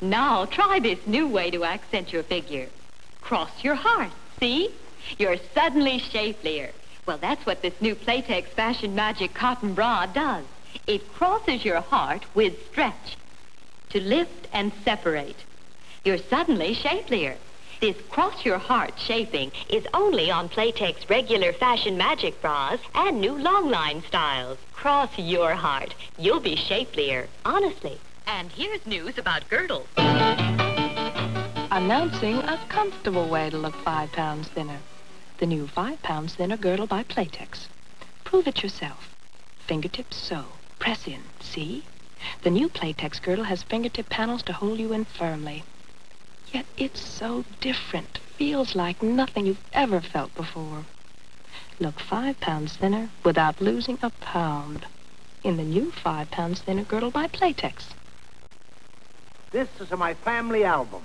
Now try this new way to accent your figure. Cross your heart, see? You're suddenly shapelier. Well, that's what this new Playtex Fashion Magic Cotton Bra does. It crosses your heart with stretch to lift and separate. You're suddenly shapelier. This cross your heart shaping is only on Playtex regular fashion magic bras and new long line styles. Cross your heart. You'll be shapelier, honestly. And here's news about girdles. Announcing a comfortable way to look five pounds thinner. The new five pounds thinner girdle by Playtex. Prove it yourself. Fingertips so. Press in. See? The new Playtex girdle has fingertip panels to hold you in firmly. Yet it's so different. Feels like nothing you've ever felt before. Look five pounds thinner without losing a pound. In the new five pounds thinner girdle by Playtex. This is my family album.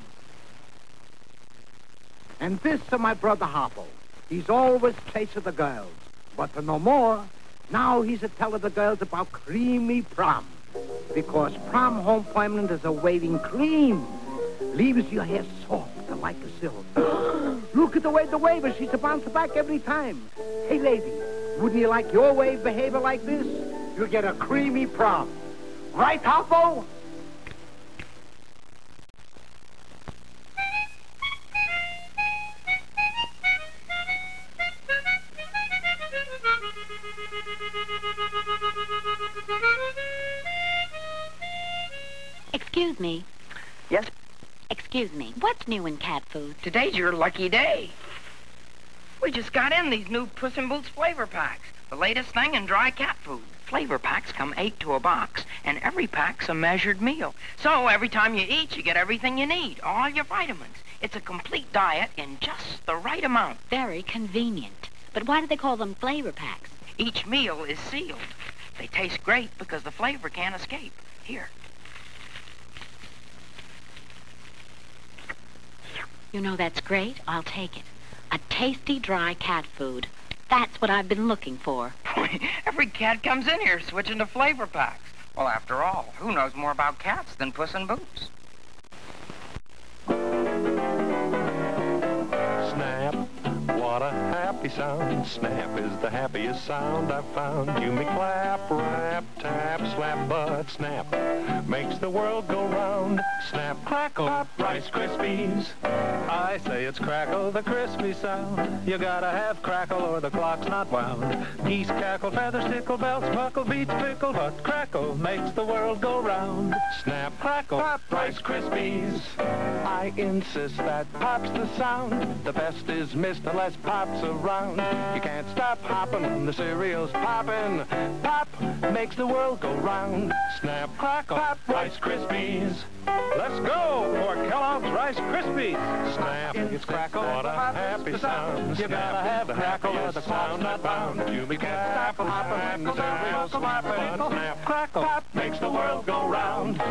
And this is my brother Harpo. He's always chasing the girls. But no more, now he's a telling the girls about creamy prom. Because prom home permanent is awaiting cream. Leaves your hair soft like a silk. Look at the way the waver, she's a bounce back every time. Hey, lady, wouldn't you like your wave behavior like this? You'll get a creamy prom. Right, Harpo? What's new in cat food? Today's your lucky day. We just got in these new Puss in Boots flavor packs. The latest thing in dry cat food. Flavor packs come eight to a box, and every pack's a measured meal. So every time you eat, you get everything you need, all your vitamins. It's a complete diet in just the right amount. Very convenient. But why do they call them flavor packs? Each meal is sealed. They taste great because the flavor can't escape. Here. You know, that's great. I'll take it. A tasty, dry cat food. That's what I've been looking for. Every cat comes in here switching to flavor packs. Well, after all, who knows more about cats than Puss in Boots? Snap, what a happy sound. Snap is the happiest sound I've found. You may clap, rap, tap, slap, but snap makes the world go round. Snap, crackle, pop, Rice Krispies. I say it's crackle, the crispy sound. You gotta have crackle or the clock's not wound. Geese cackle, feathers tickle, belts buckle, beats pickle, but crackle makes the world go round. Snap, crackle, pop, Rice Krispies. I insist that pop's the sound. The best is missed unless pop's around. You can't stop hopping, the cereal's popping. Pop makes the world go round. Snap, crackle, pop, Rice Krispies. Let's go for Kellogg's Rice Krispies. Snap, it's crackle, what a happy sound. You gotta have crackle or the sound not bound. You get stop hopping the cereal's popping. Snap, crackle, pop makes the world go round.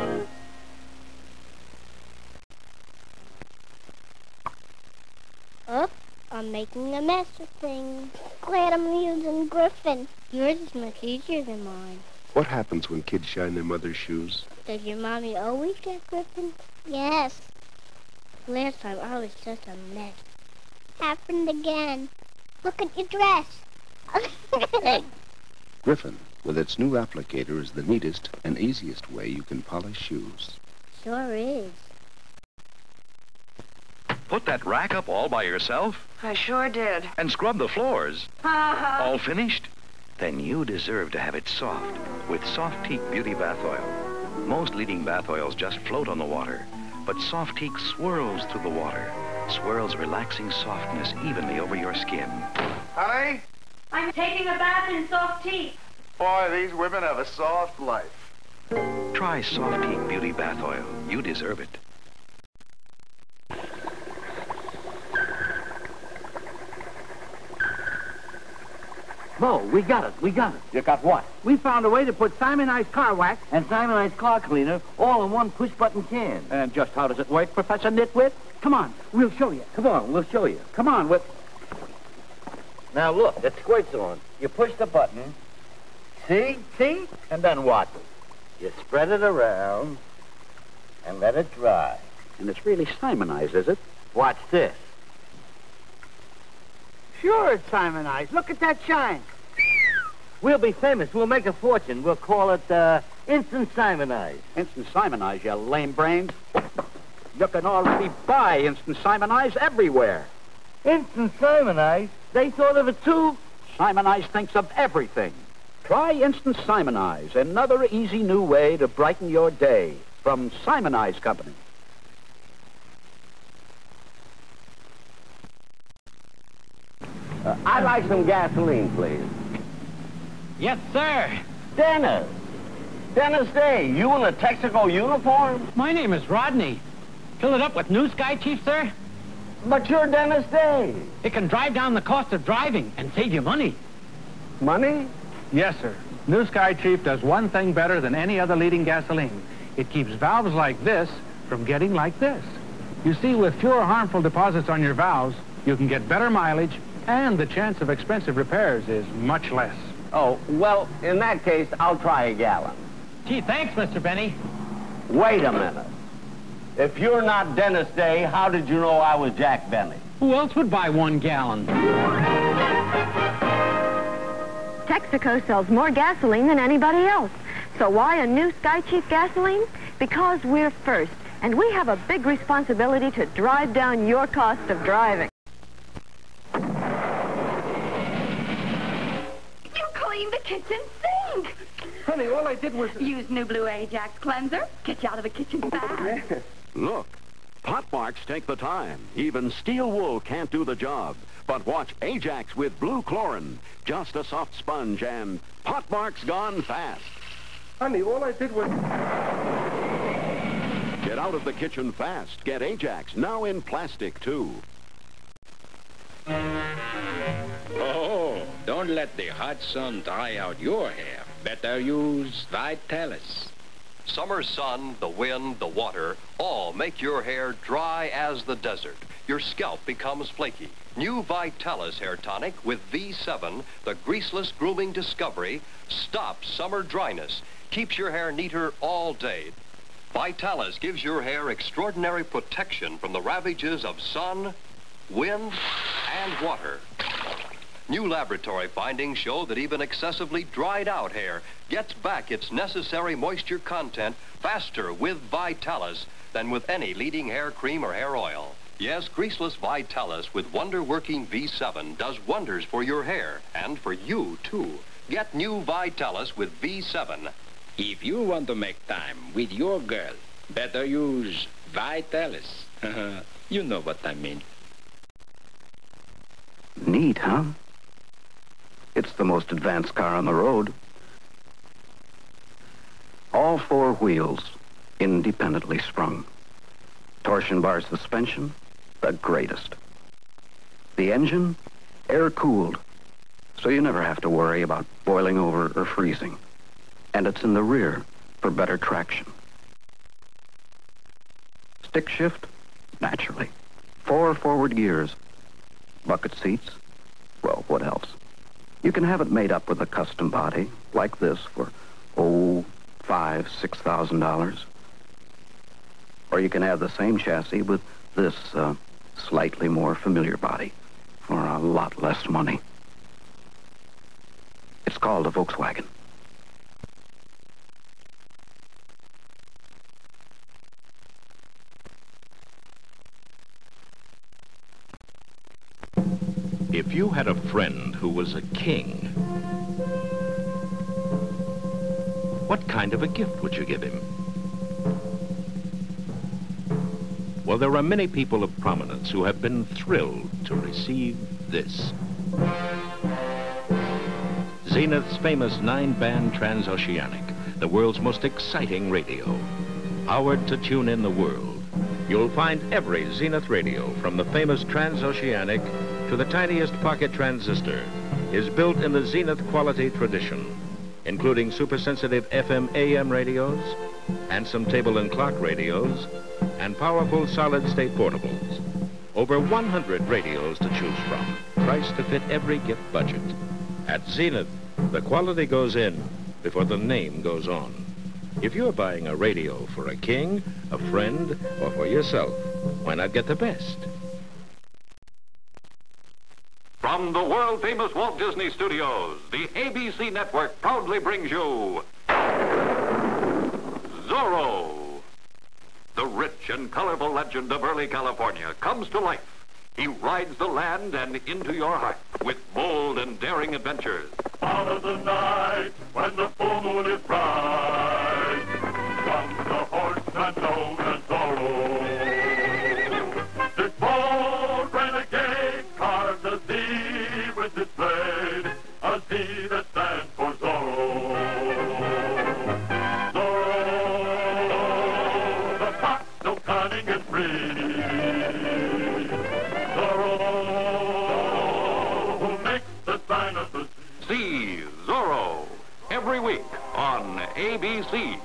Up, I'm making a mess of things. Glad I'm using Griffin. Yours is much easier than mine. What happens when kids shine their mother's shoes? Does your mommy always get Griffin? Yes. Last time I was just a mess. Happened again. Look at your dress. Griffin, with its new applicator, is the neatest and easiest way you can polish shoes. sure is. Put that rack up all by yourself I sure did. and scrub the floors. Uh-huh. all finished? Then you deserve to have it soft with Softique Beauty Bath Oil. Most leading bath oils just float on the water, but Softique swirls through the water, swirls relaxing softness evenly over your skin. Honey? I'm taking a bath in Softique. Boy, these women have a soft life. Try Softique Beauty Bath Oil. You deserve it. Moe, we got it. We got it. You got what? We found a way to put Simonized car wax and Simonized car cleaner all in one push-button can. And just how does it work, Professor Nitwit? Come on, we'll show you. Come on, we'll show you. Come on, with... Now look, it squirts on. You push the button. See? See? And then what? You spread it around. and let it dry. And it's really Simonized, is it? Watch this. Sure, it's Simonized. Look at that shine. We'll be famous. We'll make a fortune. We'll call it uh, Instant Simonized. Instant Simonized, you lame brains. You can already buy Instant Simonized everywhere. Instant Simonized? They thought of it too? Simonized thinks of everything. Try Instant Simoniz, another easy new way to brighten your day from Simoniz Company. Uh, I'd like some gasoline, please. Yes, sir. Dennis. Dennis Day, you in a Texaco uniform? My name is Rodney. Fill it up with new Sky Chief, sir? But you're Dennis Day. It can drive down the cost of driving and save you money. Money? Yes, sir. New Sky Chief does one thing better than any other leading gasoline. It keeps valves like this from getting like this. You see, with fewer harmful deposits on your valves, you can get better mileage, and the chance of expensive repairs is much less. Oh, well, in that case, I'll try a gallon. Gee, thanks, Mr. Benny. Wait a minute. If you're not Dennis Day, how did you know I was Jack Benny? Who else would buy one gallon? Texaco sells more gasoline than anybody else. So why a new Sky Chief gasoline? Because we're first, and we have a big responsibility to drive down your cost of driving. Kitchen sink. Honey, all I did was... Use New Blue Ajax cleanser. Get you out of the kitchen fast. Look, pot marks take the time. Even steel wool can't do the job. But watch Ajax with blue chlorin. Just a soft sponge and pot marks gone fast. Honey, all I did was... Get out of the kitchen fast. Get Ajax, now in plastic, too. Oh, don't let the hot sun dry out your hair. Better use Vitalis. Summer sun, the wind, the water, all make your hair dry as the desert. Your scalp becomes flaky. New Vitalis Hair Tonic with V7, the greaseless grooming discovery, stops summer dryness, keeps your hair neater all day. Vitalis gives your hair extraordinary protection from the ravages of sun, wind, and water. New laboratory findings show that even excessively dried out hair gets back its necessary moisture content faster with Vitalis than with any leading hair cream or hair oil. Yes, greaseless Vitalis with wonder-working V7 does wonders for your hair and for you, too. Get new Vitalis with V7. If you want to make time with your girl, better use Vitalis. you know what I mean. Neat, huh? It's the most advanced car on the road. All four wheels independently sprung. Torsion bar suspension, the greatest. The engine, air-cooled, so you never have to worry about boiling over or freezing. And it's in the rear for better traction. Stick shift, naturally. Four forward gears. Bucket seats, well, what else? You can have it made up with a custom body, like this, for, oh, five, six thousand dollars. Or you can have the same chassis with this uh, slightly more familiar body for a lot less money. It's called a Volkswagen. If you had a friend who was a king, what kind of a gift would you give him? Well, there are many people of prominence who have been thrilled to receive this. Zenith's famous nine-band transoceanic, the world's most exciting radio. Powered to tune in the world. You'll find every Zenith radio from the famous transoceanic to the tiniest pocket transistor is built in the Zenith quality tradition, including super-sensitive FM AM radios, and some table and clock radios, and powerful solid-state portables. Over 100 radios to choose from, priced to fit every gift budget. At Zenith, the quality goes in before the name goes on. If you're buying a radio for a king, a friend, or for yourself, why not get the best? From the world-famous Walt Disney Studios, the ABC Network proudly brings you Zorro. The rich and colorful legend of early California comes to life. He rides the land and into your heart with bold and daring adventures. Out of the night, when the full moon is bright, comes the horse and That stands for Zorro. Zorro every week on ABC.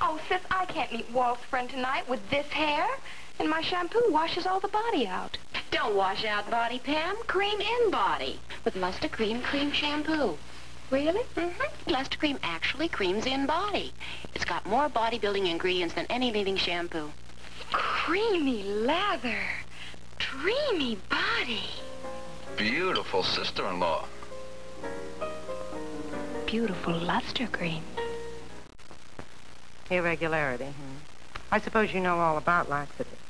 Oh, sis, I can't meet Walt's friend tonight with this hair. And my shampoo washes all the body out. Don't wash out body, Pam. Cream in body with Lustre Cream Cream Shampoo. Really? Mm-hmm. Lustre Cream actually creams in body. It's got more bodybuilding ingredients than any leading shampoo. Creamy lather. Dreamy body. Beautiful sister-in-law. Beautiful Lustre Cream. Irregularity. Hmm. I suppose you know all about laxatives.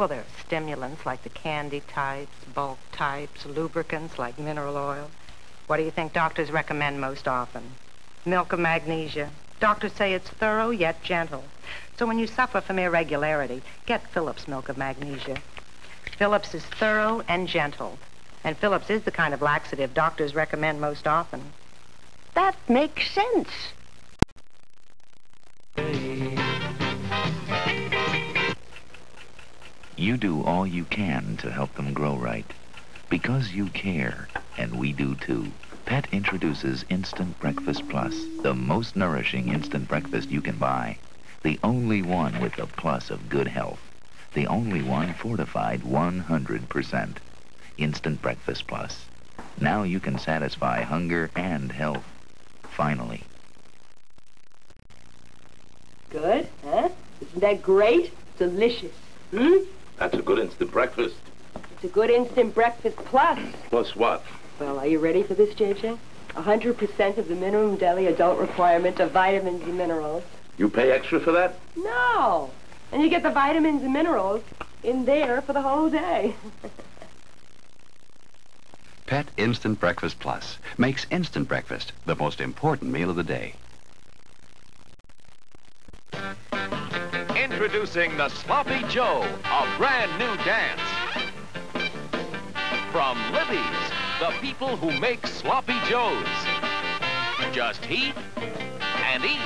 Well, there are stimulants like the candy types, bulk types, lubricants like mineral oil. What do you think doctors recommend most often? Milk of magnesia. Doctors say it's thorough yet gentle. So when you suffer from irregularity, get Phillips milk of magnesia. Phillips is thorough and gentle. And Phillips is the kind of laxative doctors recommend most often. That makes sense. You do all you can to help them grow right. Because you care, and we do too. Pet introduces Instant Breakfast Plus, the most nourishing instant breakfast you can buy. The only one with the plus of good health. The only one fortified 100%. Instant Breakfast Plus. Now you can satisfy hunger and health. Finally. Good, huh? Isn't that great? Delicious. Hmm? That's a good instant breakfast. It's a good instant breakfast plus. Plus what? Well, are you ready for this, JJ? 100% of the minimum daily adult requirement of vitamins and minerals. You pay extra for that? No! And you get the vitamins and minerals in there for the whole day. Pet Instant Breakfast Plus makes instant breakfast the most important meal of the day. Introducing the Sloppy Joe, a brand new dance. From Libby's, the people who make Sloppy Joes. Just heat and eat.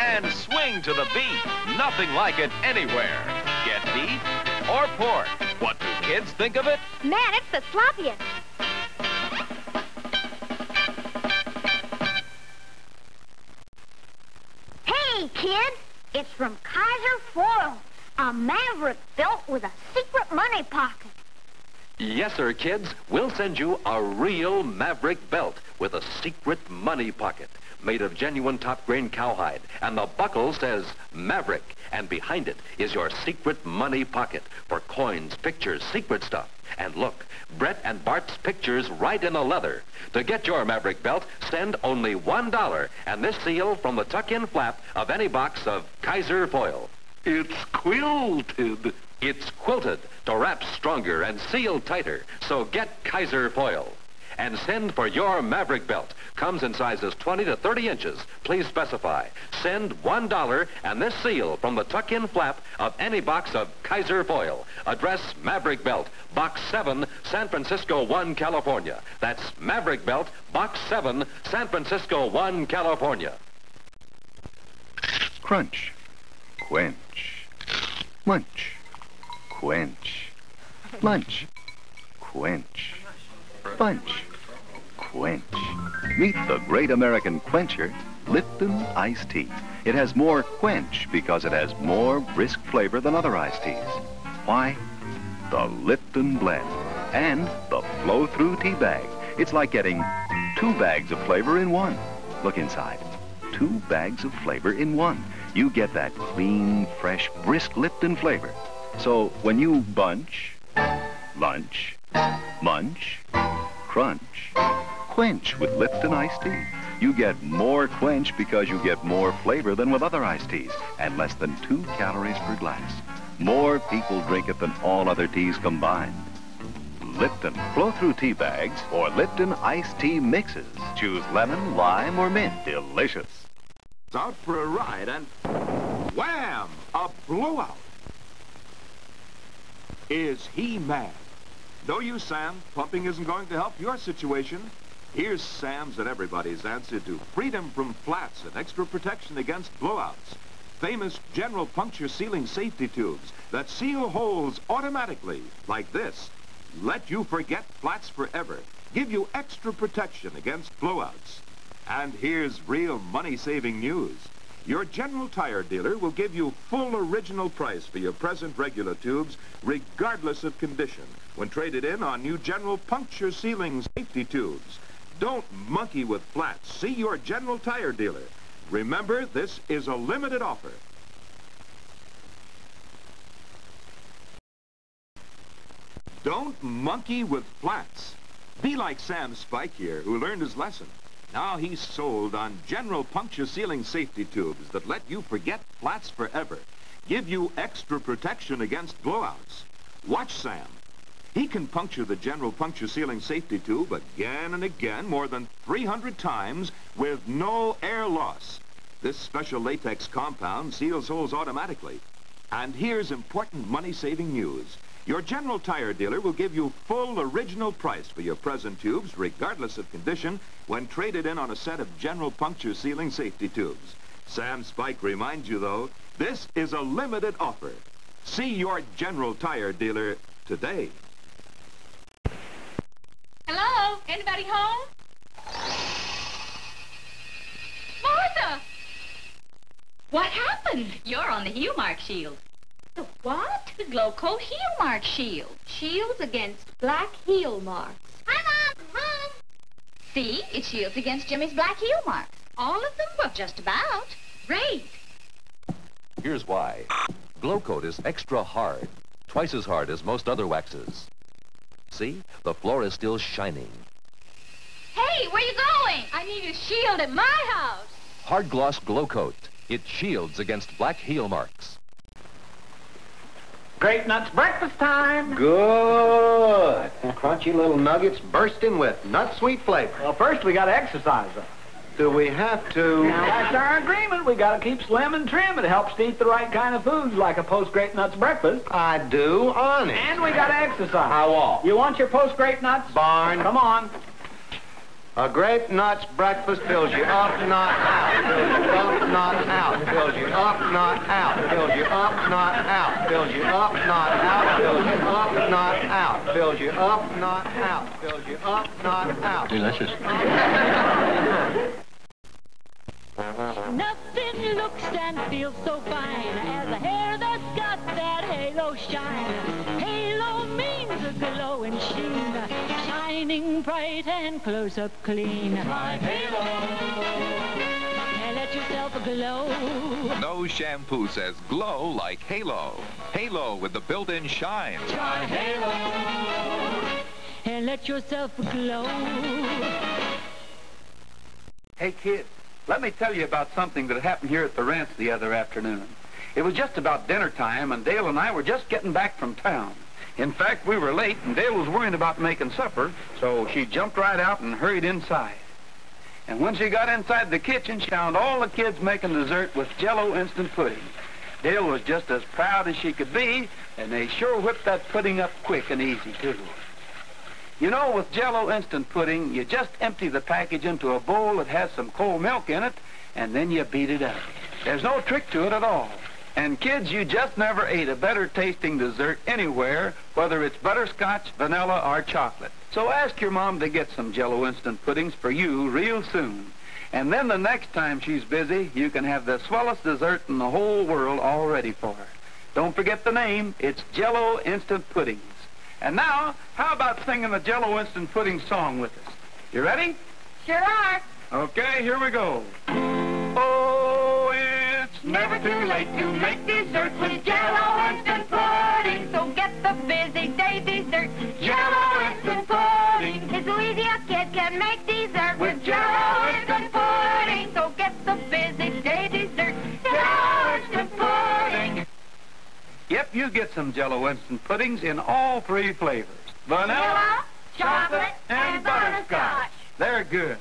And swing to the beat. Nothing like it anywhere. Get beef or pork. What do kids think of it? Man, it's the sloppiest. Hey, kids! It's from Kaiser Foil, a Maverick built with a secret money pocket. Yes, sir, kids. We'll send you a real Maverick belt with a secret money pocket made of genuine top grain cowhide. And the buckle says Maverick. And behind it is your secret money pocket for coins, pictures, secret stuff. And look, Brett and Bart's pictures right in the leather. To get your Maverick belt, send only $1 and this seal from the tuck-in flap of any box of Kaiser foil. It's quilted. It's quilted to wrap stronger and seal tighter. So get Kaiser foil. And send for your Maverick belt. Comes in sizes 20 to 30 inches. Please specify. Send $1 and this seal from the tuck-in flap of any box of Kaiser foil. Address Maverick Belt, Box 7, San Francisco 1, California. That's Maverick Belt, Box 7, San Francisco 1, California. Crunch. Quench. Munch. Quench. Lunch. Quench. Bunch. Quench. Meet the great American quencher, Lipton Iced Tea. It has more quench because it has more brisk flavor than other iced teas. Why? The Lipton blend and the flow-through tea bag. It's like getting Two bags of flavor in one. Look inside. Two bags of flavor in one. You get that clean, fresh, brisk Lipton flavor. So when you bunch, lunch, munch, crunch, quench with Lipton iced tea, you get more quench because you get more flavor than with other iced teas and less than two calories per glass. More people drink it than all other teas combined. Lipton flow-through tea bags or Lipton iced tea mixes. Choose lemon, lime, or mint. Delicious. It's out for a ride and wham! A blowout. Is he mad? No use, Sam. Pumping isn't going to help your situation. Here's Sam's and everybody's answer to freedom from flats and extra protection against blowouts. Famous general puncture sealing safety tubes that seal holes automatically, like this. Let you forget flats forever. Give you extra protection against blowouts. And here's real money-saving news. Your General Tire dealer will give you full original price for your present regular tubes, regardless of condition, when traded in on new General Puncture Sealing Safety Tubes. Don't monkey with flats. See your General Tire dealer. Remember, this is a limited offer. Don't monkey with flats. Be like Sam Spike here, who learned his lesson. Now he's sold on general puncture sealing safety tubes that let you forget flats forever. Give you extra protection against blowouts. Watch Sam. He can puncture the general puncture sealing safety tube again and again more than 300 times with no air loss. This special latex compound seals holes automatically. And here's important money-saving news. Your General Tire dealer will give you full original price for your present tubes, regardless of condition, when traded in on a set of General Puncture Sealing safety tubes. Sam Spike reminds you, though, this is a limited offer. See your General Tire dealer today. Hello? Anybody home? Martha! What happened? You're on the heel mark shield. The what? The Glo Coat heel mark shield. Shields against black heel marks. Hi, Mom! Mom! See? It shields against Jimmy's black heel marks. All of them? Well, just about. Great. Here's why. Glo Coat is extra hard, twice as hard as most other waxes. See? The floor is still shining. Hey, where you going? I need a shield at my house. Hard Gloss Glo Coat. It shields against black heel marks. Grape nuts breakfast time. Good. Crunchy little nuggets bursting with nut sweet flavor. Well, first we got to exercise them. Do we have to? Now, that's our agreement. We got to keep slim and trim. It helps to eat the right kind of foods, like a post-grape nuts breakfast. I do, honest. And we got to exercise. How all? You want your post-grape nuts? Barn. Come on. A grape nuts breakfast fills you up, not out. Fills you up, not out. Fills you up, not out. Fills you up, not out. Fills you up, not out. Fills you up, not out. Fills you up, not out. Fills you up, not out. Delicious. Nothing looks and feels so fine as a hair that's got that halo shine. Halo means a glowing sheen, shining bright and close up clean. Try Halo and let yourself glow. No shampoo says glow like Halo. Halo with the built-in shine. Try Halo and let yourself glow. Hey, kid, let me tell you about something that happened here at the ranch the other afternoon. It was just about dinner time, and Dale and I were just getting back from town. In fact, we were late, and Dale was worrying about making supper, so she jumped right out and hurried inside. And when she got inside the kitchen, she found all the kids making dessert with Jello instant pudding. Dale was just as proud as she could be, and they sure whipped that pudding up quick and easy, too. You know, with Jello instant pudding, you just empty the package into a bowl that has some cold milk in it, and then you beat it up. There's no trick to it at all. And kids, you just never ate a better tasting dessert anywhere, whether it's butterscotch, vanilla, or chocolate. So ask your mom to get some Jello instant puddings for you real soon. And then the next time she's busy, you can have the swellest dessert in the whole world all ready for her. Don't forget the name. It's Jello instant puddings. And now, how about singing the Jello instant pudding song with us? You ready? Sure are. Okay, here we go. Oh, it's never too late to make dessert with Jello instant pudding. So get the busy day dessert. Jello instant pudding. It's easy a kid can make dessert with Jello instant pudding. So get the busy day dessert. Jello instant pudding. Yep, you get some Jello instant puddings in all three flavors. Vanilla, chocolate, and butterscotch. They're good.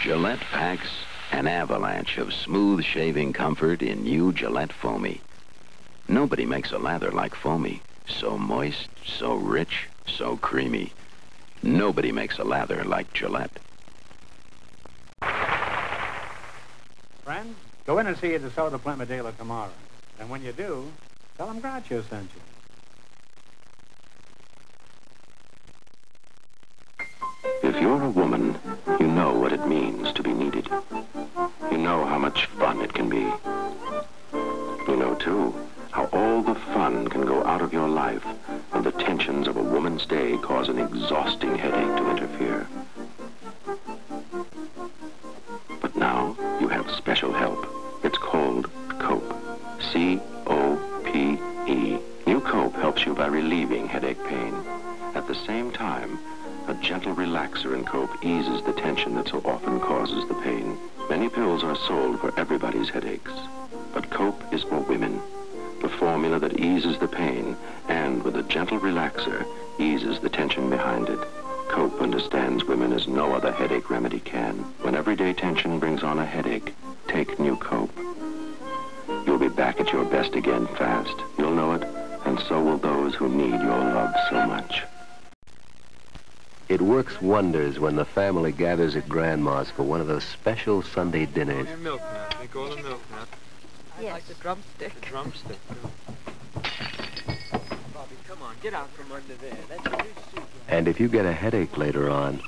Gillette packs an avalanche of smooth shaving comfort in new Gillette Foamy. Nobody makes a lather like Foamy. So moist, so rich, so creamy. Nobody makes a lather like Gillette. Friends, go in and see a DeSoto Plymouth dealer tomorrow. And when you do, tell them Groucho sent you. If you're a woman, you know what it means to be needed. You know how much remedy can. When everyday tension brings on a headache, take New Cope. You'll be back at your best again fast. You'll know it, and so will those who need your love so much. It works wonders when the family gathers at Grandma's for one of those special Sunday dinners. milk now. Take all the milk now. Yes. Like the drumstick. The drumstick. Bobby, come on. Get out from under there. That's your new suit. And if you get a headache later on,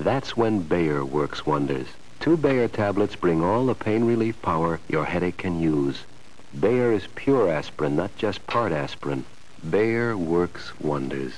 that's when Bayer works wonders. Two Bayer tablets bring all the pain relief power your headache can use. Bayer is pure aspirin, not just part aspirin. Bayer works wonders.